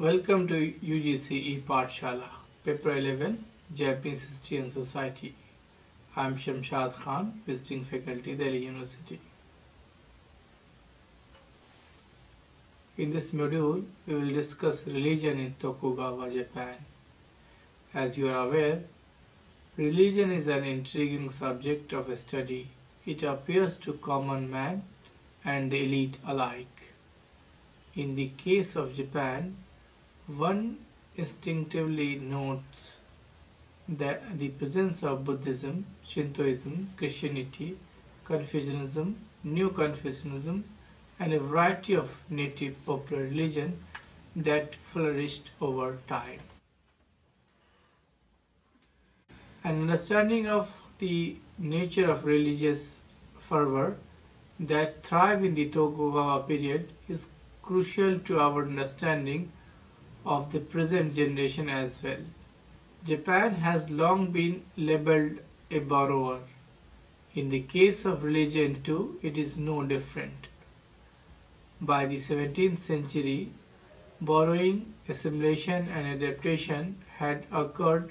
Welcome to UGC E-Pathshala, Paper 11, Japanese History and Society. I am Shamshad Khan, visiting faculty, Delhi University. In this module, we will discuss religion in Tokugawa, Japan. As you are aware, religion is an intriguing subject of study. It appeals to common man and the elite alike. In the case of Japan, one instinctively notes that the presence of Buddhism, Shintoism, Christianity, Confucianism, New Confucianism, and a variety of native popular religion that flourished over time. An understanding of the nature of religious fervor that thrived in the Tokugawa period is crucial to our understanding of the present generation as well. Japan has long been labeled a borrower. In the case of religion too, it is no different. By the 17th century, borrowing, assimilation and adaptation had occurred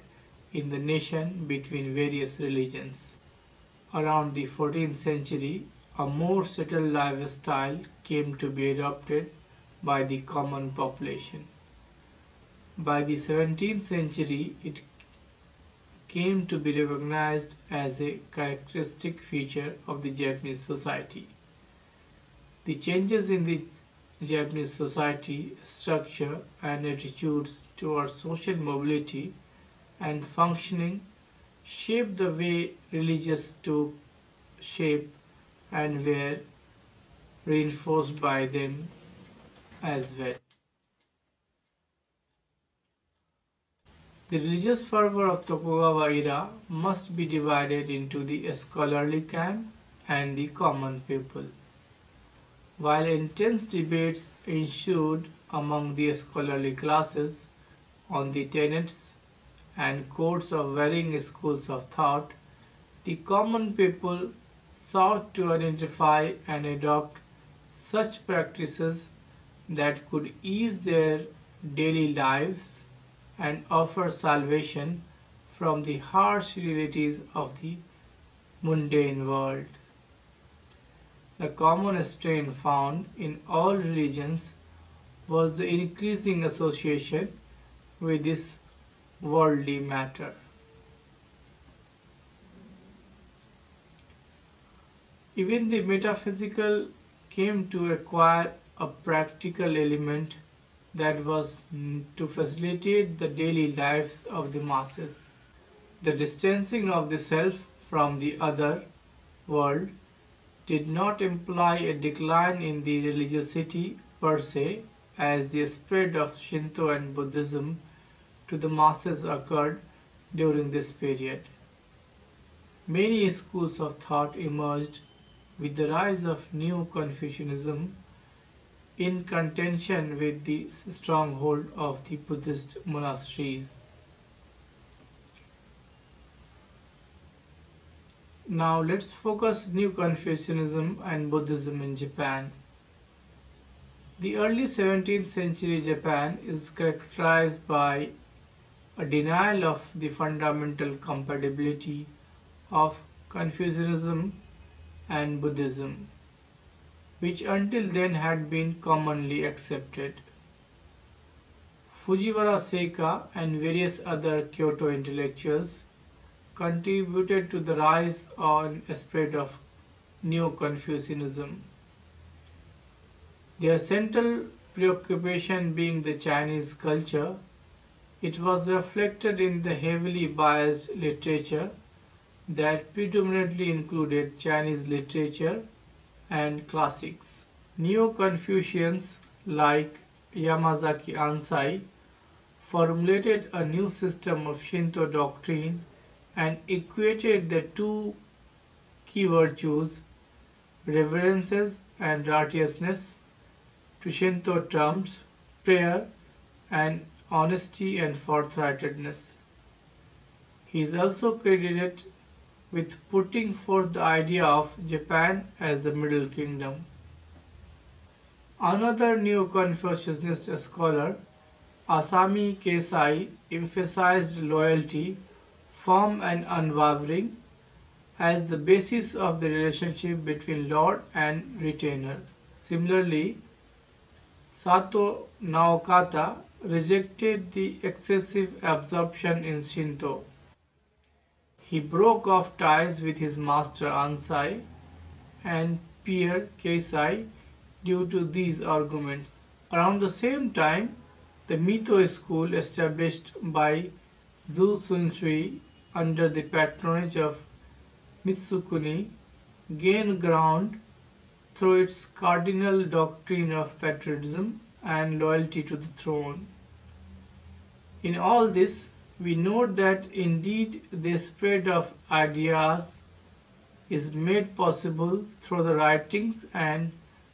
in the nation between various religions. Around the 14th century, a more settled lifestyle came to be adopted by the common population. By the 17th century, it came to be recognized as a characteristic feature of the Japanese society. The changes in the Japanese society structure and attitudes towards social mobility and functioning shaped the way religious took shape and were reinforced by them as well. The religious fervor of Tokugawa era must be divided into the scholarly camp and the common people. While intense debates ensued among the scholarly classes on the tenets and codes of varying schools of thought, the common people sought to identify and adopt such practices that could ease their daily lives and offer salvation from the harsh realities of the mundane world. The common strain found in all religions was the increasing association with this worldly matter. Even the metaphysical came to acquire a practical element that was to facilitate the daily lives of the masses. The distancing of the self from the other world did not imply a decline in the religiosity per se, as the spread of Shinto and Buddhism to the masses occurred during this period. Many schools of thought emerged with the rise of New Confucianism in contention with the stronghold of the Buddhist monasteries. Now let's focus New Confucianism and Buddhism in Japan. The early 17th century Japan is characterized by a denial of the fundamental compatibility of Confucianism and Buddhism, which until then had been commonly accepted. Fujiwara Seika and various other Kyoto intellectuals contributed to the rise and spread of Neo-Confucianism. Their central preoccupation being the Chinese culture, it was reflected in the heavily biased literature that predominantly included Chinese literature and classics. Neo-Confucians like Yamazaki Ansai formulated a new system of Shinto doctrine and equated the two key virtues, reverences and righteousness, to Shinto terms, prayer and honesty and forthrightedness. He is also credited with putting forth the idea of Japan as the Middle Kingdom. Another Neo Confucianist scholar, Asami Keisai emphasized loyalty, firm and unwavering, as the basis of the relationship between lord and retainer. Similarly, Sato Naokata rejected the excessive absorption in Shinto. He broke off ties with his master Ansai and peer Keisai due to these arguments. Around the same time, the Mito school established by Zhu Shunshui under the patronage of Mitsukuni gained ground through its cardinal doctrine of patriotism and loyalty to the throne. In all this, we note that indeed the spread of ideas is made possible through the writings and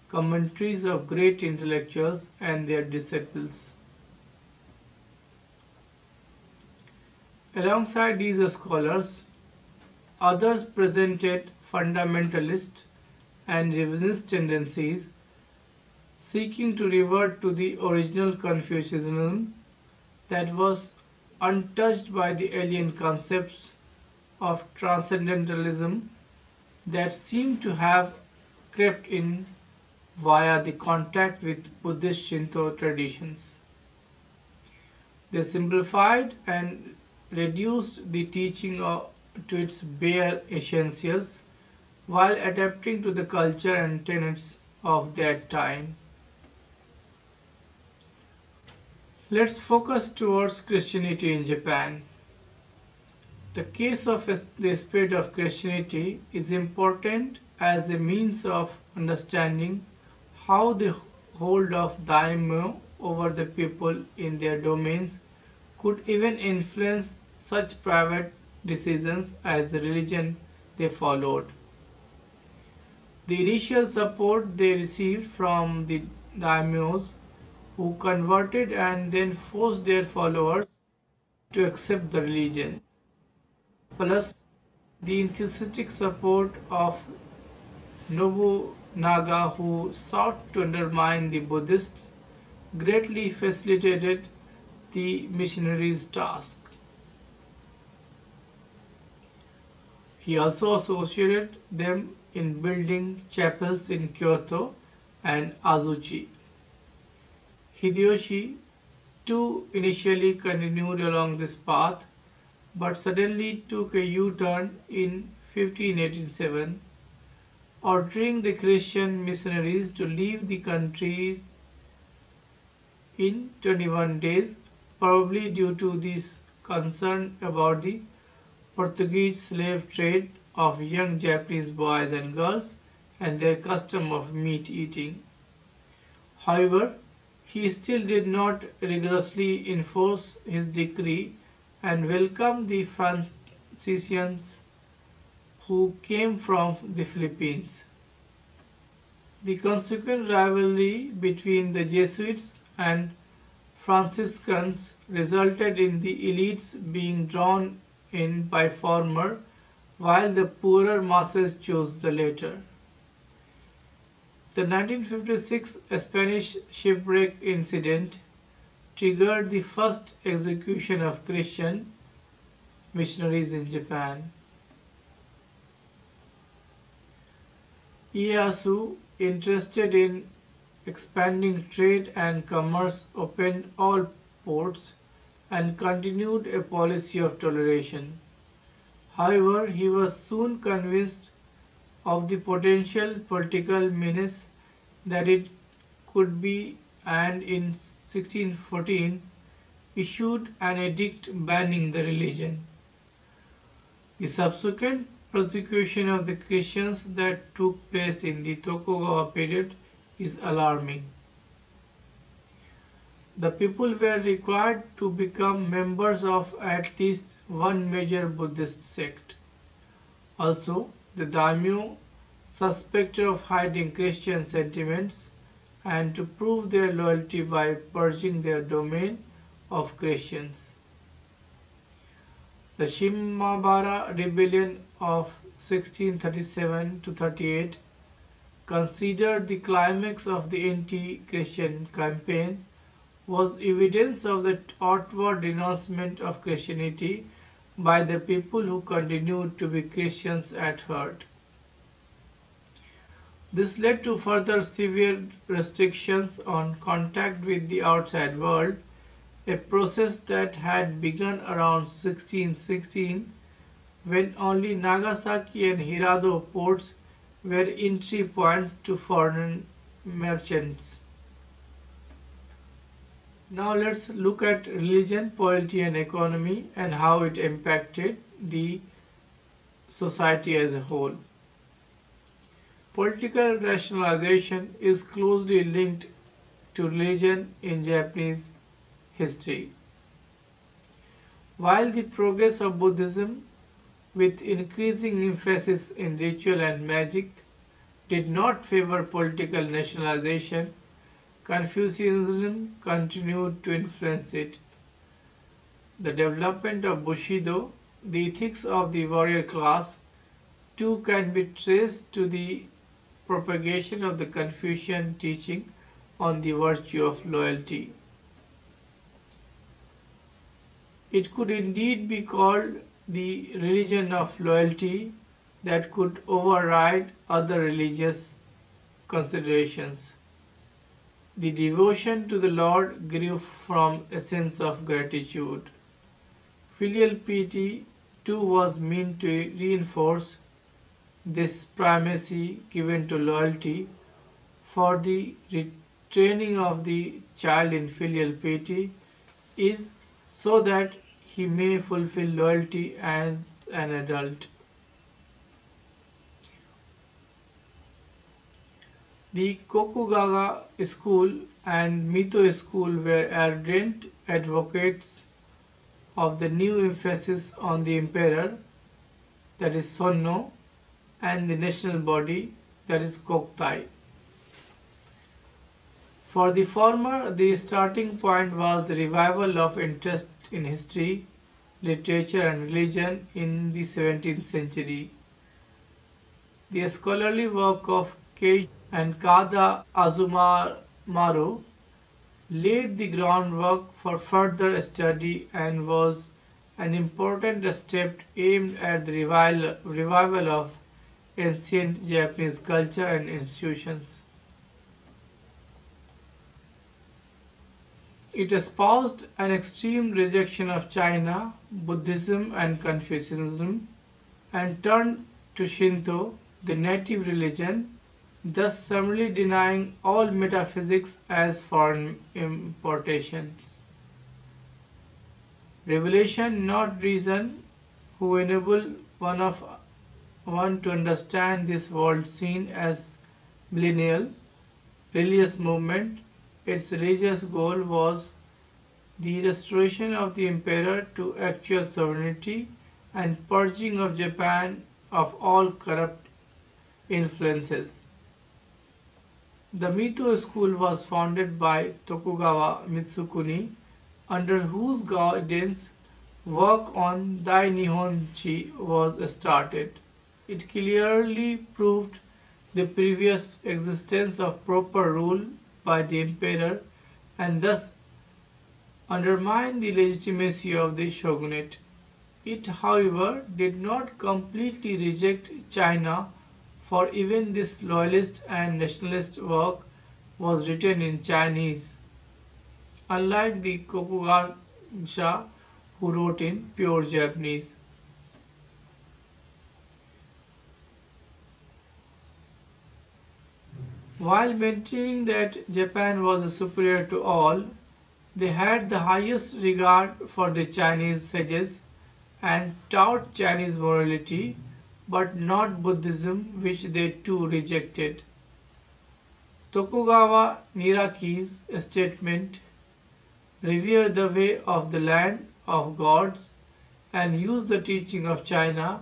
commentaries of great intellectuals and their disciples. Alongside these scholars, others presented fundamentalist and revisionist tendencies seeking to revert to the original Confucianism that was untouched by the alien concepts of transcendentalism that seem to have crept in via the contact with Buddhist Shinto traditions. They simplified and reduced the teaching to its bare essentials while adapting to the culture and tenets of that time. Let's focus towards Christianity in Japan. The case of the spirit of Christianity is important as a means of understanding how the hold of daimyo over the people in their domains could even influence such private decisions as the religion they followed. The initial support they received from the daimyos who converted and then forced their followers to accept the religion. Plus, the enthusiastic support of Nobunaga who sought to undermine the Buddhists greatly facilitated the missionaries' task. He also associated them in building chapels in Kyoto and Azuchi. Hideyoshi too initially continued along this path but suddenly took a U-turn in 1587 ordering the Christian missionaries to leave the country in 21 days probably due to this concern about the Portuguese slave trade of young Japanese boys and girls and their custom of meat eating. However, he still did not rigorously enforce his decree and welcomed the Franciscans who came from the Philippines. The consequent rivalry between the Jesuits and Franciscans resulted in the elites being drawn in by former while the poorer masses chose the latter. The 1956 Spanish shipwreck incident triggered the first execution of Christian missionaries in Japan. Ieyasu, interested in expanding trade and commerce, opened all ports and continued a policy of toleration. However, he was soon convinced of the potential political menace that it could be and in 1614 issued an edict banning the religion. The subsequent persecution of the Christians that took place in the Tokugawa period is alarming. The people were required to become members of at least one major Buddhist sect. Also, the daimyo suspected of hiding Christian sentiments and to prove their loyalty by purging their domain of Christians. The Shimabara rebellion of 1637 to 38 considered the climax of the anti-Christian campaign was evidence of the outward renouncement of Christianity by the people who continued to be Christians at heart. This led to further severe restrictions on contact with the outside world, a process that had begun around 1616 when only Nagasaki and Hirado ports were entry points to foreign merchants. Now let's look at religion, polity and economy and how it impacted the society as a whole. Political rationalization is closely linked to religion in Japanese history. While the progress of Buddhism, with increasing emphasis in ritual and magic, did not favor political rationalization, Confucianism continued to influence it. The development of Bushido, the ethics of the warrior class, too can be traced to the propagation of the Confucian teaching on the virtue of loyalty. It could indeed be called the religion of loyalty that could override other religious considerations. The devotion to the Lord grew from a sense of gratitude. Filial piety too was meant to reinforce this primacy given to loyalty for the retraining of the child in filial piety is so that he may fulfill loyalty as an adult. The Kokugaku school and Mito school were ardent advocates of the new emphasis on the emperor, that is Sonno, and the national body, that is Kokutai. For the former, the starting point was the revival of interest in history, literature and religion in the 17th century. The scholarly work of Keichu and Kada Azumamaro laid the groundwork for further study and was an important step aimed at the revival, revival of ancient Japanese culture and institutions. It espoused an extreme rejection of China, Buddhism and Confucianism and turned to Shinto, the native religion, thus summarily denying all metaphysics as foreign importations. Revelation, not reason, who enable one of one to understand this world scene as millennial religious movement. Its religious goal was the restoration of the emperor to actual sovereignty and purging of Japan of all corrupt influences. The Mito school was founded by Tokugawa Mitsukuni, under whose guidance work on Dai Nihonshi was started. It clearly proved the previous existence of proper rule by the emperor and thus undermined the legitimacy of the shogunate. It, however, did not completely reject China for even this loyalist and nationalist work was written in Chinese, unlike the Kokugaku who wrote in pure Japanese. While maintaining that Japan was superior to all, they had the highest regard for the Chinese sages and taught Chinese morality but not Buddhism which they too rejected. Tokugawa Nariaki's statement, revere the way of the land of gods and use the teaching of China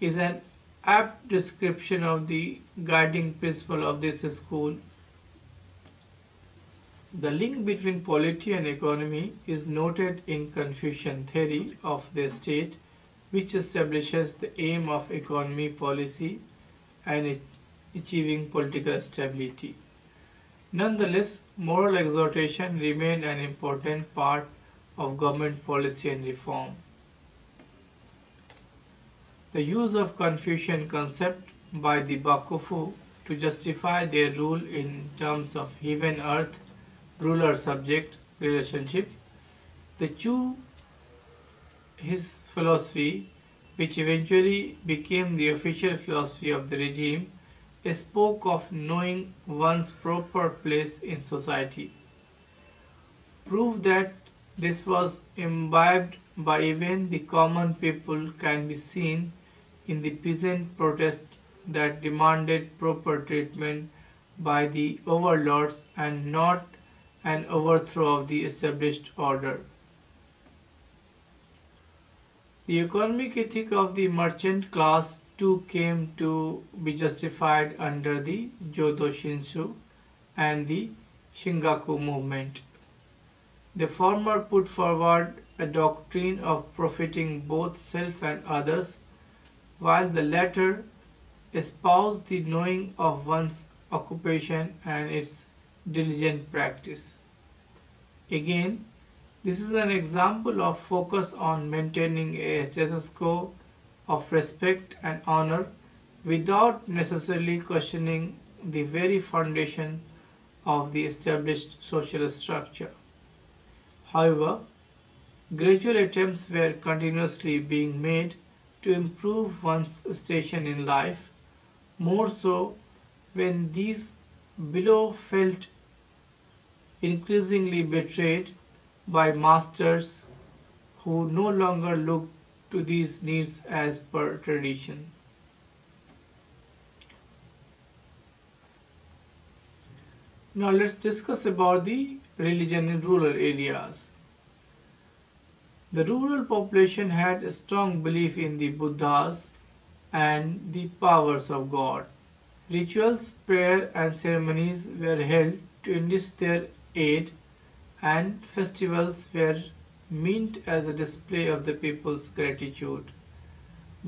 is an apt description of the guiding principle of this school. The link between polity and economy is noted in Confucian theory of the state which establishes the aim of economy policy and achieving political stability. Nonetheless, moral exhortation remained an important part of government policy and reform. The use of Confucian concept by the Bakufu to justify their rule in terms of heaven-earth ruler-subject relationship, the Chu Hsi philosophy, which eventually became the official philosophy of the regime, spoke of knowing one's proper place in society. Proof that this was imbibed by even the common people can be seen in the peasant protest that demanded proper treatment by the overlords and not an overthrow of the established order. The economic ethic of the merchant class too came to be justified under the Jodo Shinshu and the Shingaku movement. The former put forward a doctrine of profiting both self and others, while the latter espoused the knowing of one's occupation and its diligent practice. Again, this is an example of focus on maintaining a status quo of respect and honor without necessarily questioning the very foundation of the established social structure. However, gradual attempts were continuously being made to improve one's station in life, more so when these below felt increasingly betrayed by masters who no longer look to these needs as per tradition. Now let's discuss about the religion in rural areas. The rural population had a strong belief in the Buddhas and the powers of God. Rituals, prayer and ceremonies were held to enlist their aid and festivals were meant as a display of the people's gratitude.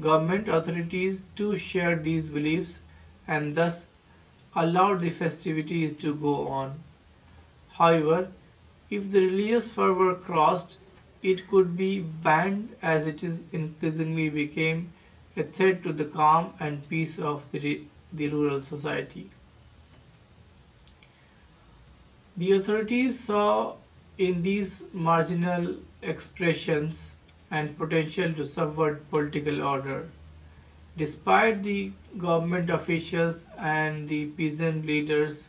Government authorities too shared these beliefs and thus allowed the festivities to go on. However, if the religious fervor crossed, it could be banned as it is increasingly became a threat to the calm and peace of the, the rural society. The authorities saw in these marginal expressions and potential to subvert political order. Despite the government officials and the peasant leaders'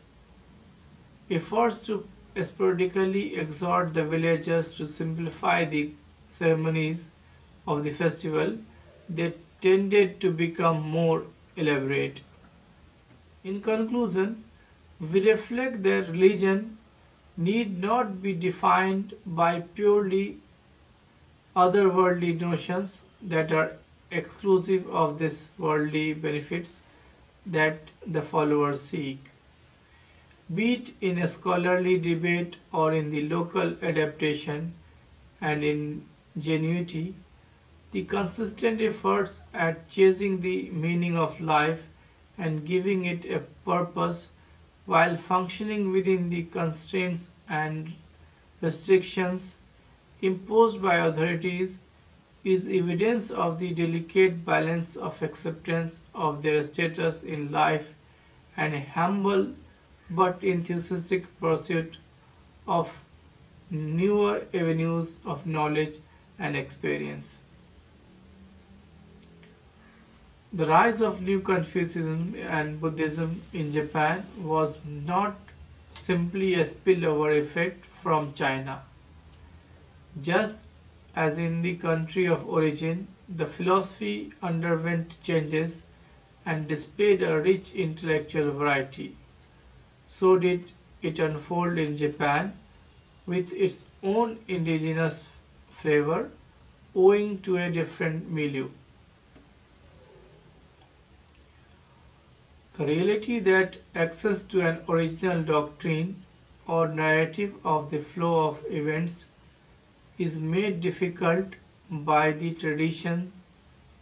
efforts to sporadically exhort the villagers to simplify the ceremonies of the festival, they tended to become more elaborate. In conclusion, we reflect their religion need not be defined by purely otherworldly notions that are exclusive of this worldly benefits that the followers seek. Be it in a scholarly debate or in the local adaptation and in ingenuity, the consistent efforts at chasing the meaning of life and giving it a purpose while functioning within the constraints and restrictions imposed by authorities is evidence of the delicate balance of acceptance of their status in life and a humble but enthusiastic pursuit of newer avenues of knowledge and experience. The rise of New Confucianism and Buddhism in Japan was not simply a spillover effect from China. Just as in the country of origin, the philosophy underwent changes and displayed a rich intellectual variety. So did it unfold in Japan with its own indigenous flavor owing to a different milieu. Reality that access to an original doctrine or narrative of the flow of events is made difficult by the tradition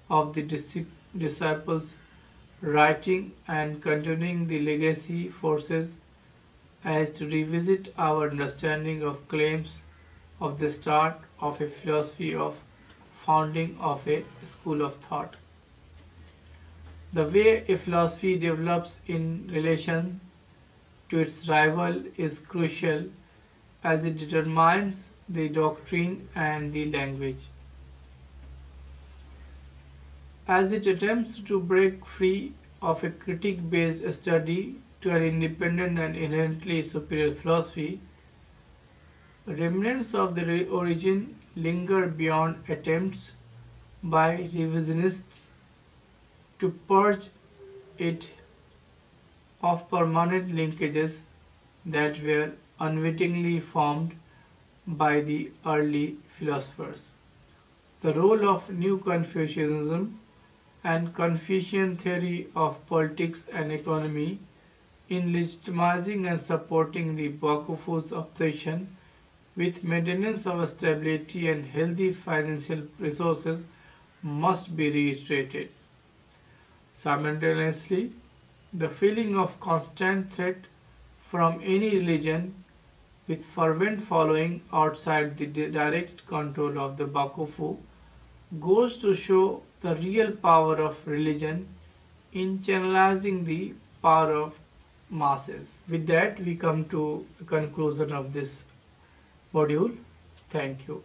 of the disciples writing and continuing the legacy forces as to revisit our understanding of claims of the start of a philosophy of founding of a school of thought. The way a philosophy develops in relation to its rival is crucial as it determines the doctrine and the language. As it attempts to break free of a critique based study to an independent and inherently superior philosophy, remnants of the origin linger beyond attempts by revisionists to purge it of permanent linkages that were unwittingly formed by the early philosophers. The role of New Confucianism and Confucian theory of politics and economy in legitimizing and supporting the Bakufu's obsession with maintenance of stability and healthy financial resources must be reiterated. Simultaneously, the feeling of constant threat from any religion with fervent following outside the direct control of the Bakufu goes to show the real power of religion in channelizing the power of masses. With that, we come to the conclusion of this module. Thank you.